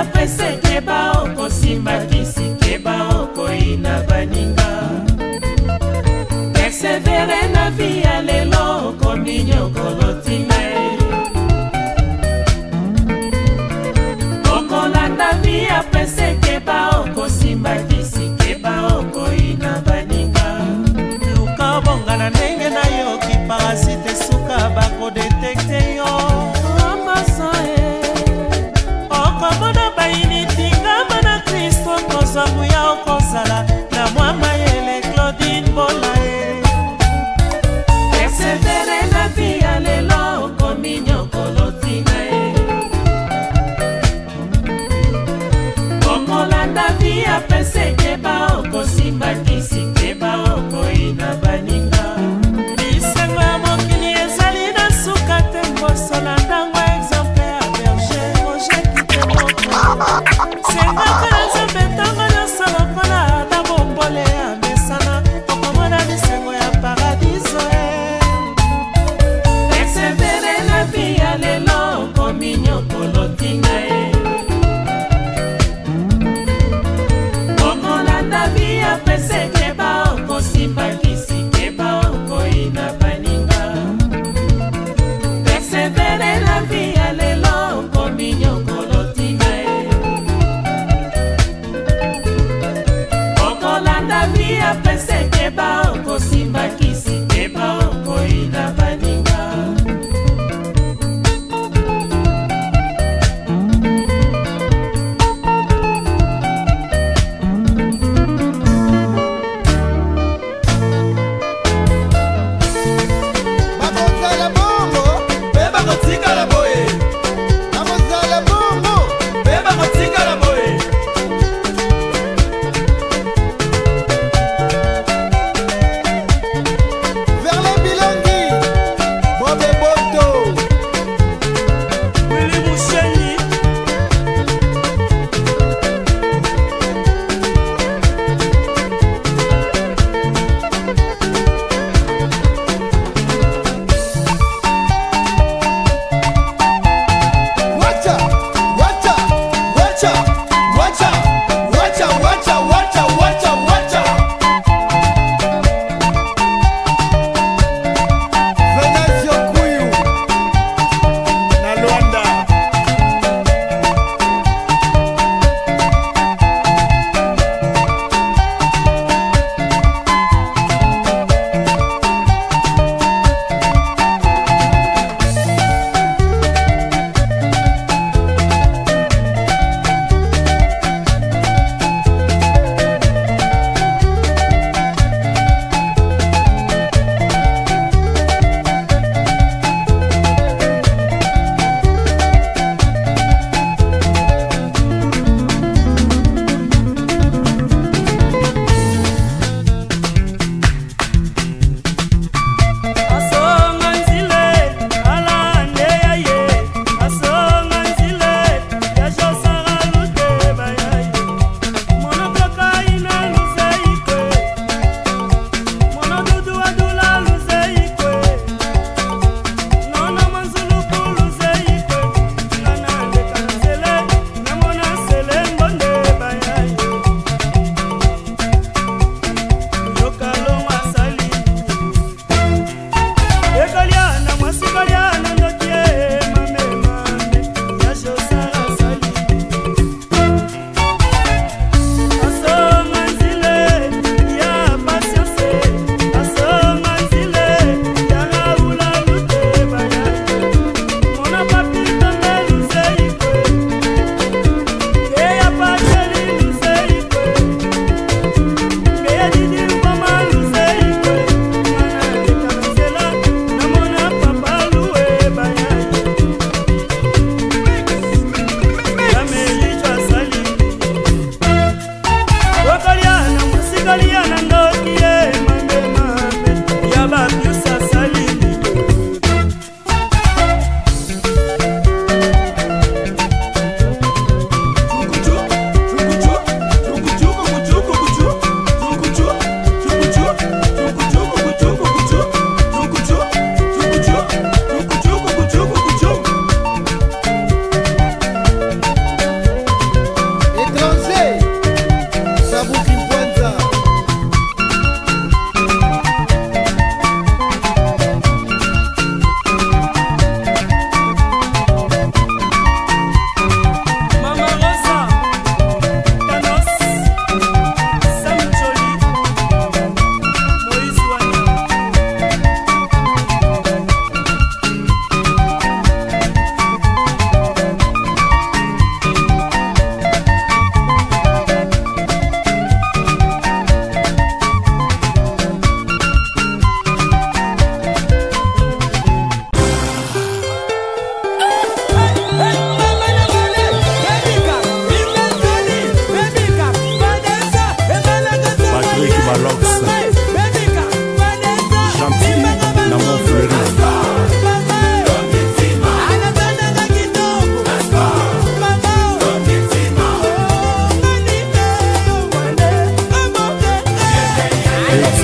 aprese keba okosimba kisi keba okoyina baninga persevere na vi ya lelo okomi nyokolo tina okolanda vi aprese keba okosimba kisi keba okoyina baninga luka obonga na ndenge nayoki parasite suka bakodeta apesa eteba okosimba kisi teba okoyina baninga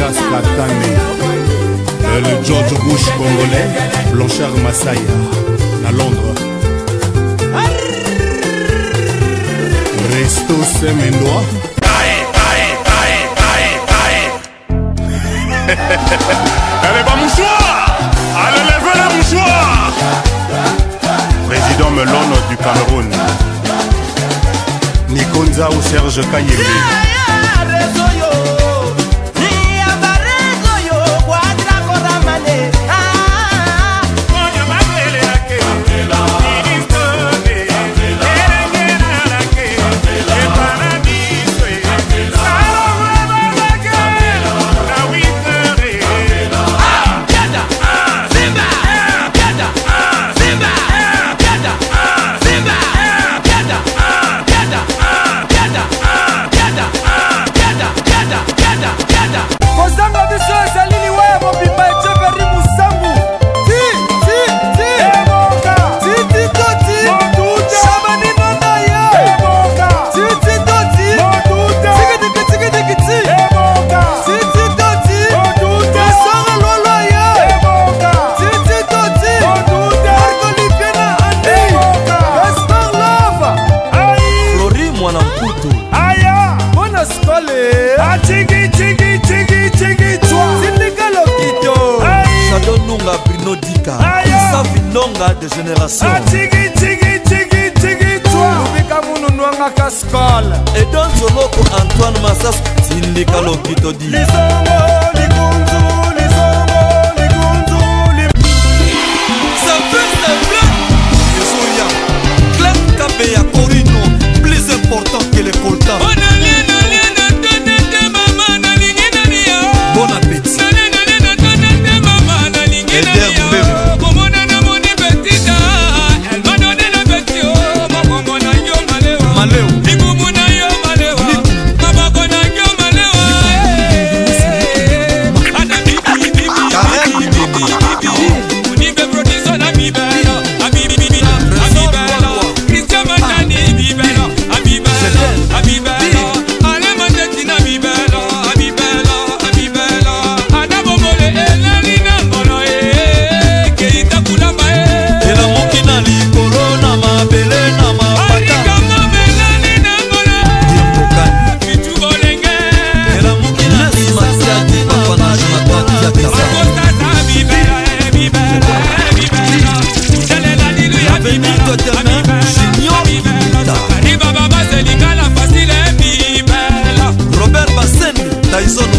La Le George Bush congolais Blanchard Masaya à Londres Resto Semendoa Allez, mouchoir Allez, le mouchoir Président Melon du Cameroun Nikonza ou Serge sera de génération atiki ah, tiki tiki tiki toi lubika mununu anga kaskol edonzoloko antoine masas tindika lokitodi lisongo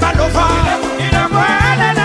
never love her.